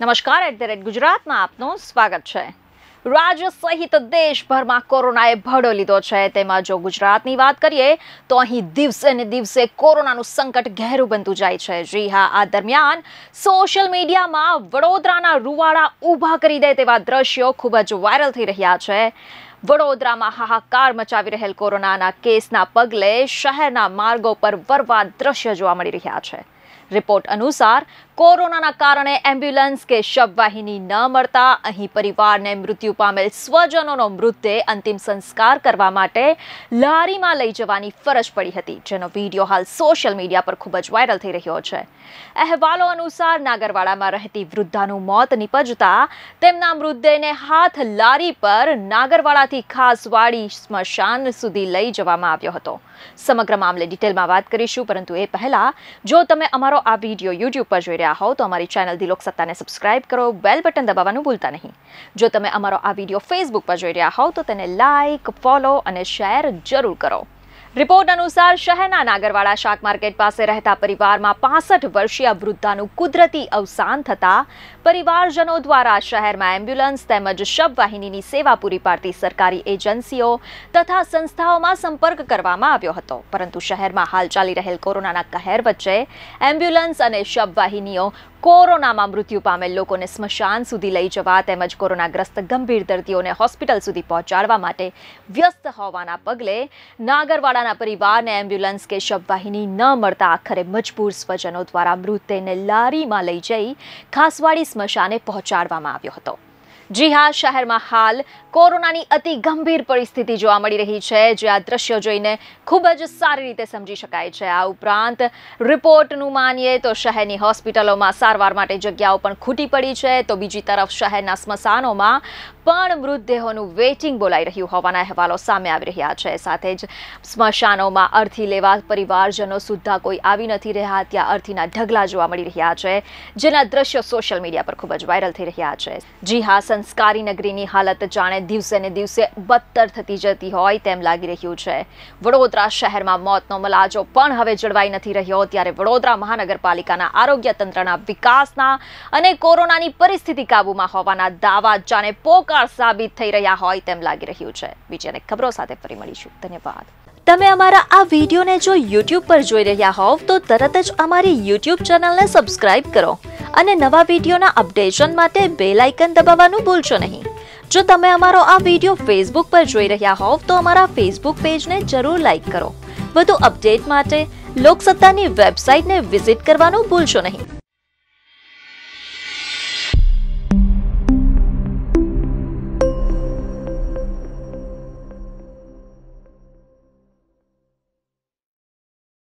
નમસ્કાર, at the rate ગુજરાતમાં આપનું સ્વાગત છે. રાજ્ય સહિત દેશભરમાં કોરોનાએ ભડો લીધો છે. તેમાં જો ગુજરાતની વાત કરીએ, તો અહીં દિવસે ને દિવસે કોરોનાનું સંકટ ઘેરું બનતું જાય છે. જી હા, આ દરમિયાન સોશિયલ મીડિયામાં વડોદરાના રૂવાડા ઊભા કરી દે તેવા દ્રશ્યો ખૂબ જ વાયરલ થઈ રહ્યા છે. વડોદરામાં હાહાકાર મચાવી રહેલ કોરોનાના કેસના પગલે શહેરના માર્ગો પર વરવા દ્રશ્ય જોવા મળી રહ્યા છે. રિપોર્ટ અનુસાર, કોરોનાના કારણે એમ્બ્યુલન્સ કે શબવાહિની ન મળતા, અહીં પરિવારને મૃત્યુ પામેલ સ્વજનોનો મૃતદેહ અંતિમ સંસ્કાર કરવા માટે લારીમાં લઈ જવાની ફરજ પડી હતી, જેનો વીડિયો હાલ સોશિયલ મીડિયા પર ખૂબ જ વાયરલ થઈ રહ્યો છે. અહેવાલો અનુસાર, નાગરવાડામાં રહેતી વૃદ્ધાનું મોત નિપજતા તેમના મૃતદેહને હાથ લારી પર નાગરવાડાથી ખાસવાડી સ્મશાન સુધી લઈ જવામાં આવ્યો હતો. સમગ્ર મામલે ડિટેલમાં વાત કરીશું, પરંતુ એ પહેલા જો તમે અમારો આ વીડિયો યુટ્યુબ પર જોઈ રહ્યા હોવ તો અમારી ચેનલ દિલોક સત્તાને સબસ્ક્રાઇબ કરો બેલ બટન દબાવવાનું ભૂલતા નહીં. જો તમે અમારો આ વીડિયો ફેસબુક પર જોઈ રહ્યા હોવ તો તેને લાઇક ફોલો અને શેર જરૂર કરો. રિપોર્ટ અનુસાર શહેરના નાગરવાડા શાક માર્કેટ પાસે રહેતા પરિવારમાં પાસઠ વર્ષીય વૃદ્ધાનું કુદરતી અવસાન થતા પરિવારજનો દ્વારા શહેરમાં એમ્બ્યુલન્સ તેમજ શબવાહિનીની સેવા પૂરી પાડતી સરકારી એજન્સીઓ તથા સંસ્થાઓમાં સંપર્ક કરવામાં આવ્યો હતો. પરંતુ શહેરમાં હાલ ચાલી રહેલ કોરોનાના કહેર વચ્ચે એમ્બ્યુલન્સ અને શબવાહિનીઓ કોરોનામાં મૃત્યુ પામેલ લોકોને સ્મશાન સુધી લઈ જવા તેમજ કોરોનાગ્રસ્ત ગંભીર દર્દીઓને હોસ્પિટલ સુધી પહોંચાડવા માટે વ્યસ્ત હોવાના પગલે નાગરવાડાના પરિવારને એમ્બ્યુલન્સ કે શબવાહિની ન મળતા આખરે મજબૂર સ્વજનો દ્વારા મૃતદેહને લારીમાં લઈ જઈ ખાસવાડી સ્મશાને પહોંચાડવામાં આવ્યો હતો. જી હા, શહેરમાં હાલ કોરોનાની અતિ ગંભીર પરિસ્થિતિ જોવા મળી રહી છે, જે આ દ્રશ્યો જોઈને ખૂબ જ સારી રીતે સમજી શકાય છે. આ ઉપરાંત રિપોર્ટનું માનીએ તો શહેરની હોસ્પિટલોમાં સારવાર માટે જગ્યાઓ પણ ખૂટી પડી છે. તો બીજી તરફ શહેરના સ્મશાનોમાં પણ મૃતદેહોનું વેઇટિંગ બોલાઈ રહ્યું હોવાના અહેવાલો સામે આવી રહ્યા છે. સાથે જ સ્મશાનોમાં અર્થી લેવા પરિવારજનો સુદ્ધા કોઈ આવી નથી રહ્યા, ત્યાં અર્થીના ઢગલા જોવા મળી રહ્યા છે, જેના દ્રશ્યો સોશિયલ મીડિયા પર ખૂબ જ વાયરલ થઈ રહ્યા છે. જી હા સંસ્કારી નગરીની હાલત જાણે દિવસે ને દિવસે બદતર થતી જતી હોય તેમ લાગી રહ્યું છે. વડોદરા શહેરમાં મોતનો મલાજો પણ હવે જળવાઈ નથી રહ્યો, ત્યારે વડોદરા મહાનગરપાલિકાના આરોગ્ય તંત્રના વિકાસના અને કોરોનાની પરિસ્થિતિ કાબૂમાં હોવાના દાવા જાણે પોકાર સાબિત થઈ રહ્યા હોય તેમ લાગી રહ્યું છે. બીજાને ખબરો સાથે ફરી મળીશું. ધન્યવાદ. તમે અમારા આ વિડીયોને જો યુટ્યુબ પર જોઈ રહ્યા હોવ તો તરત જ અમારી યુટ્યુબ ચેનલને સબસ્ક્રાઇબ કરો. અને નવા વિડીયોના અપડેશન માટે બેલ આઇકન દબાવવાનું ભૂલશો નહીં. જો તમે અમારો આ વીડિયો ફેસબુક પર જોઈ રહ્યા હોવ, તો અમારા ફેસબુક પેજને જરૂર લાઇક કરો. વધુ અપડેટ માટે લોકસત્તાની વેબસાઇટને વિઝિટ કરવાનું ભૂલશો નહીં.